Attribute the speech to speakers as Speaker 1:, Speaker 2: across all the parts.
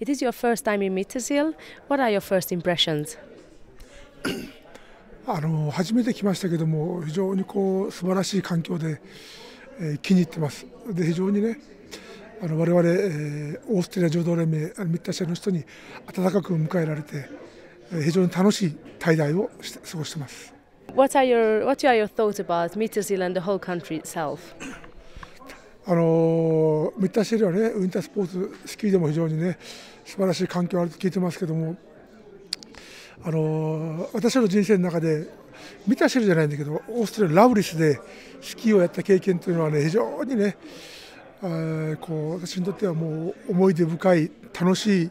Speaker 1: It is your first time in Mittersil. What are your first impressions?
Speaker 2: あの初めて来ましたけども非常にこう素晴らしい環境で、えー、気に入ってますで非常にねあの我々、えー、オーストラリア柔道連盟ミッター社の人に温かく迎えられて、えー、非常に楽しい滞在を過ごしてます。
Speaker 1: What are your What are your thoughts about Mittersil and the whole country itself?
Speaker 2: あのミッターシェルはねウィンタースポーツスキーでも非常にね素晴らしい環境あると聞いてますけどもあの私の人生の中でミッターシェルじゃないんだけどオーストラリアラブリスでスキーをやった経験というのはね非常にねあこう私にとってはもう思い出深い楽しい、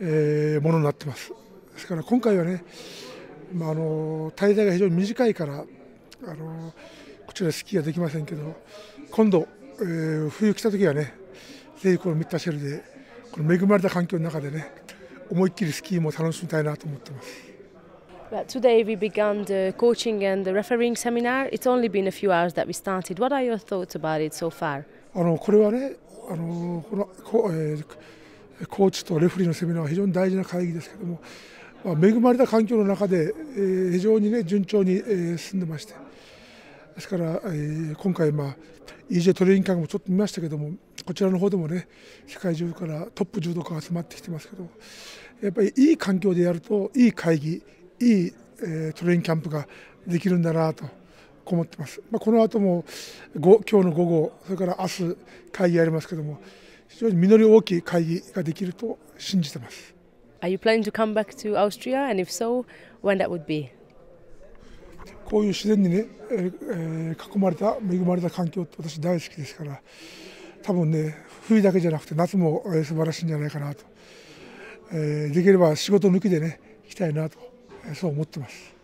Speaker 2: えー、ものになってます。ですから今回はね、まあ、あの滞在が非常に短いからあのこちらスキーはできませんけど今度えー、冬来た時はねぜひこのミッターシェルでこの恵まれた環境の中でね思いっきりスキーも楽しみたいなと思ってます。
Speaker 1: Well, today we began the coaching and the refereeing seminar. It's only been a few hours that we started. What are your thoughts about it so far?
Speaker 2: あのこれはねあのこのこ、えー、コーチとレフリーのセミナーは非常に大事な会議ですけども、まあ、恵まれた環境の中で、えー、非常にね順調に、えー、進んでまして。ですから、えー、今回、まあ、EJ トレーニング会もちょっと見ましたけどもこちらの方でもね世界中からトップ柔道家が集まってきてますけどやっぱりいい環境でやるといい会議いい、えー、トレーニングキャンプができるんだなと思ってます、まあ、この後も今日の午後それから明日会議やりますけども非常に実り大きい会議ができると信じてます。
Speaker 1: Are you planning to come back to Austria? And if so, when that would be?
Speaker 2: こういう自然にね、えー、囲まれた恵まれた環境って私大好きですから多分ね冬だけじゃなくて夏も素晴らしいんじゃないかなと、えー、できれば仕事抜きでね行きたいなとえそう思ってます。